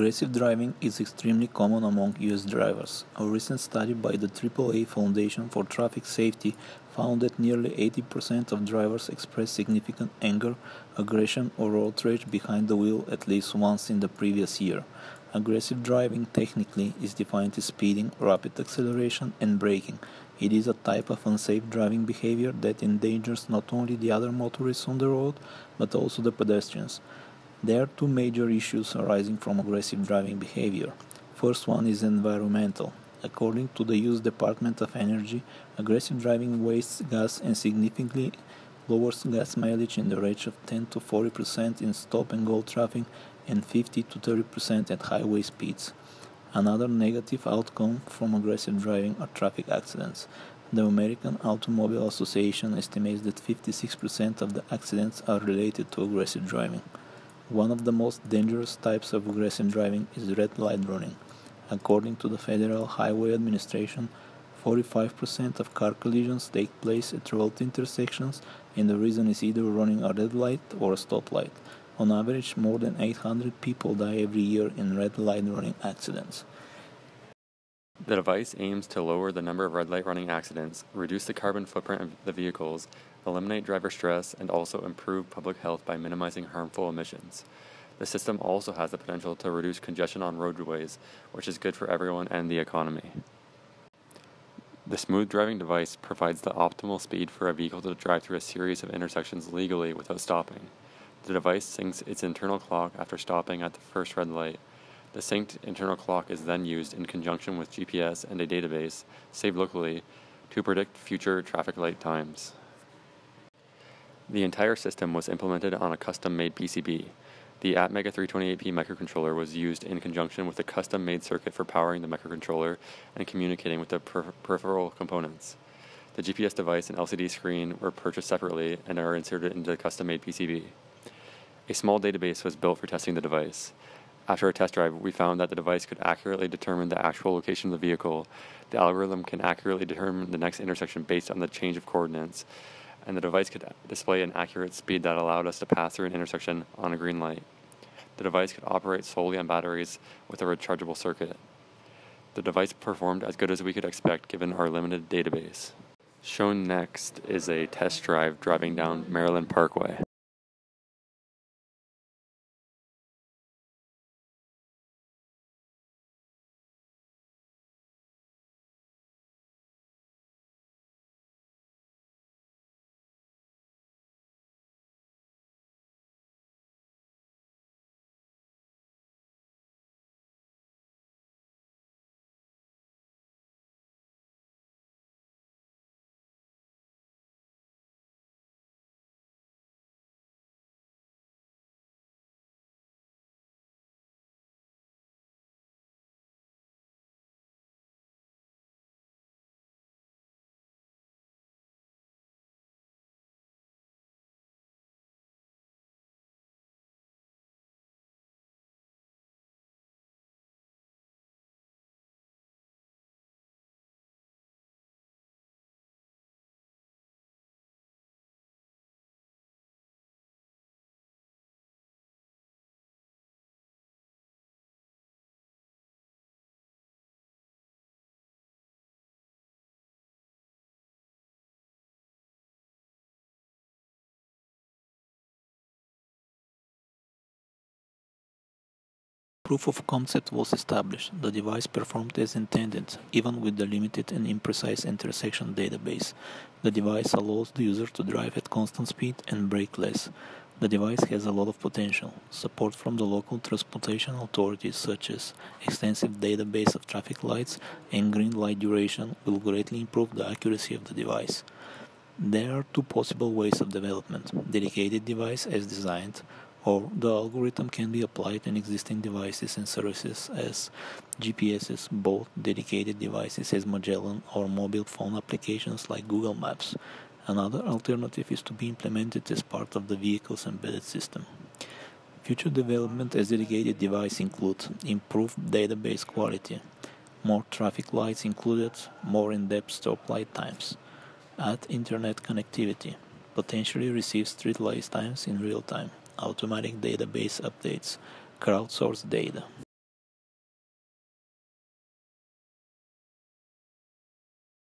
Aggressive driving is extremely common among US drivers. A recent study by the AAA Foundation for Traffic Safety found that nearly 80% of drivers express significant anger, aggression, or road rage behind the wheel at least once in the previous year. Aggressive driving technically is defined as speeding, rapid acceleration, and braking. It is a type of unsafe driving behavior that endangers not only the other motorists on the road but also the pedestrians. There are two major issues arising from aggressive driving behavior. First one is environmental. According to the US Department of Energy, aggressive driving wastes gas and significantly lowers gas mileage in the range of 10 to 40% in stop and go traffic and 50 to 30% at highway speeds. Another negative outcome from aggressive driving are traffic accidents. The American Automobile Association estimates that 56% of the accidents are related to aggressive driving. One of the most dangerous types of aggressive driving is red light running. According to the Federal Highway Administration, 45% of car collisions take place at road intersections, and the reason is either running a red light or a stoplight. On average, more than 800 people die every year in red light running accidents. The device aims to lower the number of red light running accidents, reduce the carbon footprint of the vehicles, eliminate driver stress, and also improve public health by minimizing harmful emissions. The system also has the potential to reduce congestion on roadways, which is good for everyone and the economy. The smooth driving device provides the optimal speed for a vehicle to drive through a series of intersections legally without stopping. The device syncs its internal clock after stopping at the first red light. The synced internal clock is then used in conjunction with GPS and a database, saved locally, to predict future traffic light times. The entire system was implemented on a custom-made PCB. The Atmega 328P microcontroller was used in conjunction with a custom-made circuit for powering the microcontroller and communicating with the per peripheral components. The GPS device and LCD screen were purchased separately and are inserted into the custom-made PCB. A small database was built for testing the device. After a test drive, we found that the device could accurately determine the actual location of the vehicle. The algorithm can accurately determine the next intersection based on the change of coordinates and the device could display an accurate speed that allowed us to pass through an intersection on a green light. The device could operate solely on batteries with a rechargeable circuit. The device performed as good as we could expect given our limited database. Shown next is a test drive driving down Maryland Parkway. Proof of concept was established. The device performed as intended, even with the limited and imprecise intersection database. The device allows the user to drive at constant speed and brake less. The device has a lot of potential. Support from the local transportation authorities, such as extensive database of traffic lights and green light duration, will greatly improve the accuracy of the device. There are two possible ways of development dedicated device as designed or the algorithm can be applied in existing devices and services as GPSs, both dedicated devices as Magellan or mobile phone applications like Google Maps. Another alternative is to be implemented as part of the vehicle's embedded system. Future development as dedicated device include improved database quality, more traffic lights included, more in-depth stoplight times, add internet connectivity, potentially receive street light times in real time automatic database updates, crowdsourced data.